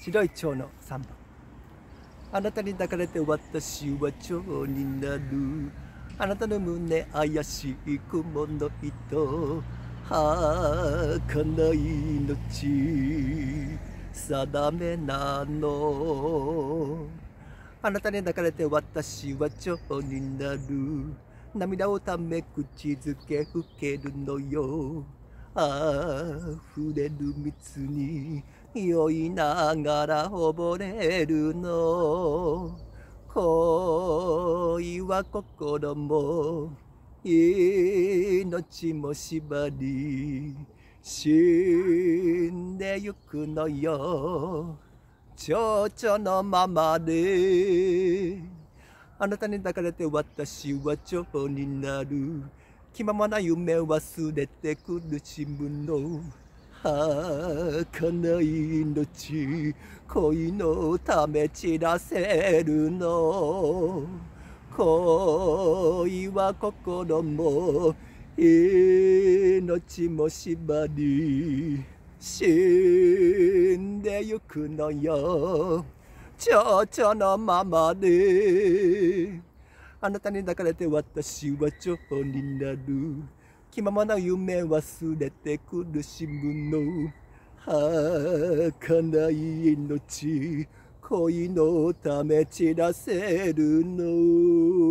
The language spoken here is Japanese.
白い蝶の3番あなたに抱かれて私は蝶になる。あなたの胸怪しい雲の糸。儚い命定めなの。あなたに抱かれて私は蝶になる。涙をため口づけ吹けるのよ。溢れる蜜に酔いながら溺れるの。恋は心も命も縛り死んでゆくのよ。蝶々のままで。あなたに抱かれて私は蝶になる。気ままな夢忘れて苦しむの。儚い命恋のため散らせるの。恋は心も命も縛り死んでゆくのよ。蝶々のままで。あなたに抱かれて私は蝶になる。気ままな夢忘れて苦しむの。儚い命恋のため散らせるの。